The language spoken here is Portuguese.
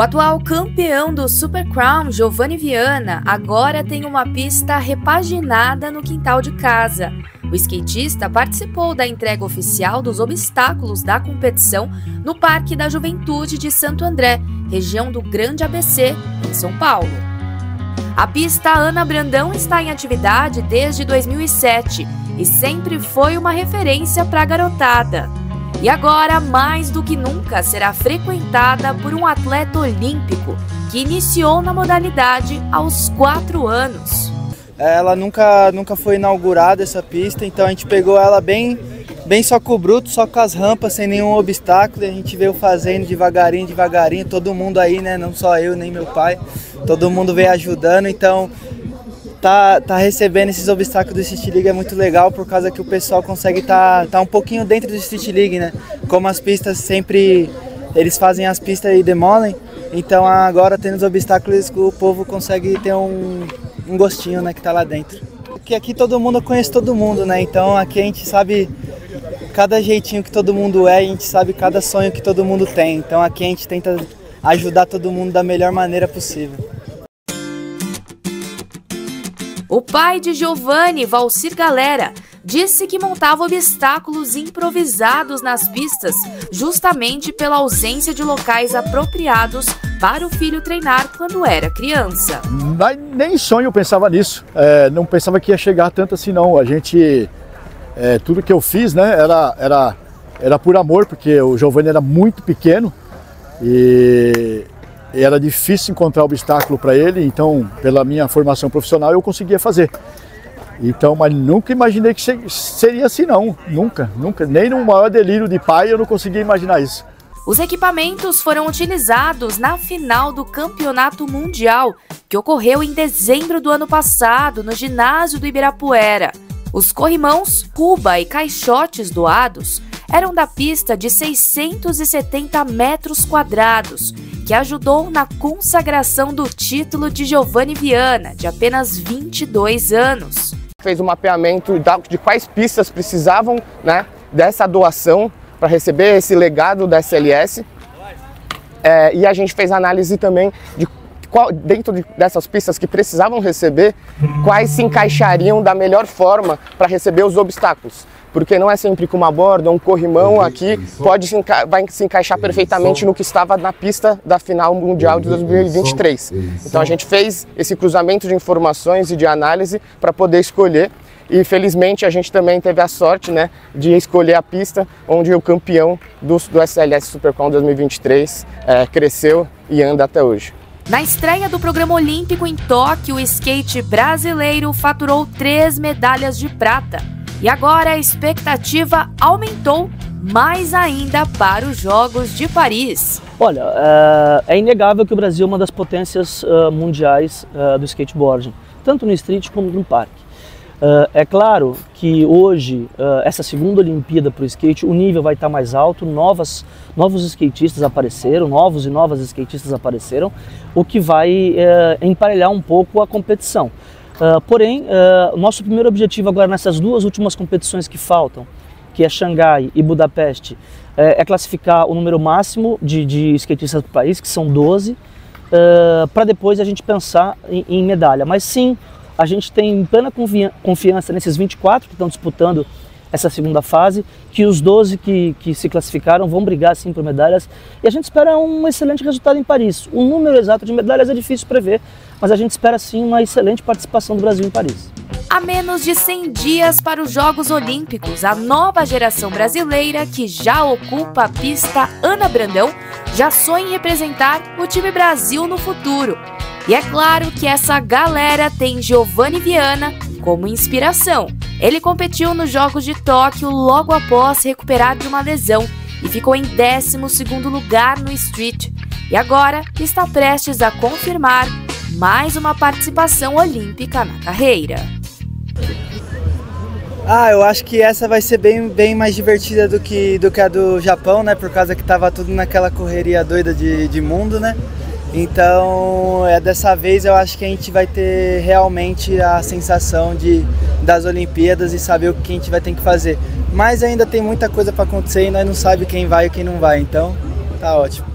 O atual campeão do Super Crown, Giovanni Viana, agora tem uma pista repaginada no quintal de casa. O skatista participou da entrega oficial dos obstáculos da competição no Parque da Juventude de Santo André, região do Grande ABC, em São Paulo. A pista Ana Brandão está em atividade desde 2007 e sempre foi uma referência para a garotada e agora, mais do que nunca, será frequentada por um atleta olímpico que iniciou na modalidade aos 4 anos. Ela nunca, nunca foi inaugurada essa pista, então a gente pegou ela bem, bem só com o bruto, só com as rampas, sem nenhum obstáculo. E a gente veio fazendo devagarinho, devagarinho, todo mundo aí, né? Não só eu nem meu pai, todo mundo veio ajudando. Então tá, tá recebendo esses obstáculos do Street League é muito legal por causa que o pessoal consegue estar tá, tá um pouquinho dentro do Street League, né? Como as pistas sempre eles fazem as pistas e demolem, então agora tendo os obstáculos o povo consegue ter um, um gostinho, né, que tá lá dentro. Porque aqui todo mundo conhece todo mundo, né? Então aqui a gente sabe cada jeitinho que todo mundo é, a gente sabe cada sonho que todo mundo tem. Então aqui a gente tenta ajudar todo mundo da melhor maneira possível. O pai de Giovanni, Valcir Galera, disse que montava obstáculos improvisados nas pistas, justamente pela ausência de locais apropriados para o filho treinar quando era criança. Nem sonho eu pensava nisso, é, não pensava que ia chegar tanto assim não. A gente, é, tudo que eu fiz, né, era, era, era por amor, porque o Giovanni era muito pequeno e era difícil encontrar obstáculo para ele, então, pela minha formação profissional, eu conseguia fazer. Então, mas nunca imaginei que seria assim, não. Nunca, nunca. Nem no maior delírio de pai eu não conseguia imaginar isso. Os equipamentos foram utilizados na final do Campeonato Mundial, que ocorreu em dezembro do ano passado, no ginásio do Ibirapuera. Os corrimãos, cuba e caixotes doados eram da pista de 670 metros quadrados que ajudou na consagração do título de Giovanni Viana, de apenas 22 anos. Fez um mapeamento de quais pistas precisavam né, dessa doação para receber esse legado da SLS. É, e a gente fez análise também de qual, dentro de, dessas pistas que precisavam receber, quais se encaixariam da melhor forma para receber os obstáculos porque não é sempre com uma borda, um corrimão aqui pode se vai se encaixar perfeitamente no que estava na pista da final mundial de 2023. Então a gente fez esse cruzamento de informações e de análise para poder escolher e felizmente a gente também teve a sorte né, de escolher a pista onde o campeão do, do SLS Supercon 2023 é, cresceu e anda até hoje. Na estreia do programa olímpico em Tóquio, o skate brasileiro faturou três medalhas de prata e agora a expectativa aumentou mais ainda para os Jogos de Paris. Olha, é, é inegável que o Brasil é uma das potências uh, mundiais uh, do skateboarding, tanto no street como no parque. É claro que hoje, essa segunda Olimpíada para o skate, o nível vai estar mais alto, novas, novos skatistas apareceram, novos e novas skatistas apareceram, o que vai emparelhar um pouco a competição. Uh, porém, uh, nosso primeiro objetivo agora nessas duas últimas competições que faltam, que é Xangai e Budapeste, é, é classificar o número máximo de, de skatistas do país, que são 12, uh, para depois a gente pensar em, em, medalha. Mas sim, a gente tem plena confiança nesses 24 que estão disputando essa segunda fase, que os 12 que, que se classificaram vão brigar sim por medalhas e a gente espera um excelente resultado em Paris. O número exato de medalhas é difícil prever, mas a gente espera sim uma excelente participação do Brasil em Paris. A menos de 100 dias para os Jogos Olímpicos, a nova geração brasileira que já ocupa a pista Ana Brandão já sonha em representar o time Brasil no futuro. E é claro que essa galera tem Giovanni Viana como inspiração. Ele competiu nos Jogos de Tóquio logo após recuperar de uma lesão e ficou em 12 lugar no Street. E agora está prestes a confirmar mais uma participação olímpica na carreira. Ah, eu acho que essa vai ser bem, bem mais divertida do que, do que a do Japão, né? Por causa que tava tudo naquela correria doida de, de mundo, né? Então, é dessa vez eu acho que a gente vai ter realmente a sensação de das Olimpíadas e saber o que a gente vai ter que fazer. Mas ainda tem muita coisa para acontecer e nós não sabe quem vai e quem não vai. Então, tá ótimo.